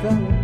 fellow